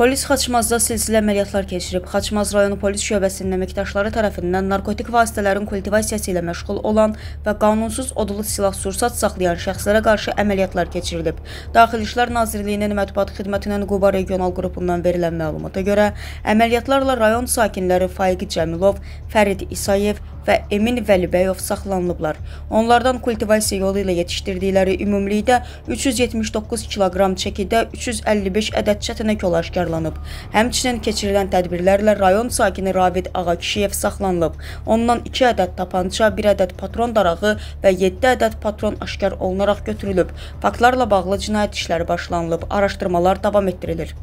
Polis Xaçmazda silsilə əməliyyatlar keçirib. Xaçmaz rayonu polis şöbəsinin əməkdaşları tərəfindən narkotik vasitələrin kultivasiyası ilə məşğul olan və qanunsuz odlu silah-sursat saxlayan şəxslərə qarşı əməliyyatlar keçirilib. Daxili İşlər Nazirliyinin mətbuat xidmətinin Quba regional qrupundan verilən məlumata görə, əməliyyatlarla rayon sakinləri Faiqi Cəmilov, Fərid İsayev və Emin Vəlibəyov saxlanılıblar. Onlardan kultivasiya yolu ilə yetişdirdikləri ümumilikdə 379 kiloqram çəkidə 355 ədəd çətinək olaraq aşkarlanıb. Həmçinin keçirilən tədbirlərlə rayon sakini Ravid Ağakişiyev saxlanılıb. Ondan 2 ədəd tapança, 1 ədəd patron darağı və 7 ədəd patron aşkar olunaraq götürülüb. Faktlarla bağlı cinayət işləri başlanılıb. Araşdırmalar davam etdirilir.